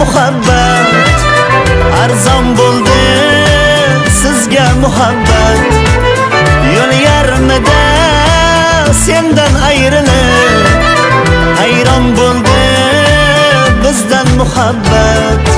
muhabbat. Arzon bo'ldi sizga muhabbat. Yo'l yarmida sendan ayrilib hayron bo'ldi bizdan muhabbat.